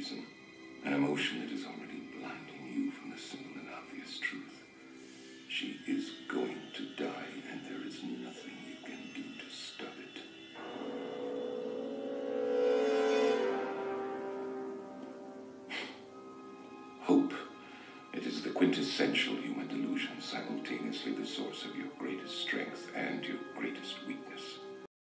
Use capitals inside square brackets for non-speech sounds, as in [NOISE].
reason. An emotion that is already blinding you from the simple and obvious truth. She is going to die, and there is nothing you can do to stop it. [SIGHS] Hope. It is the quintessential human delusion, simultaneously the source of your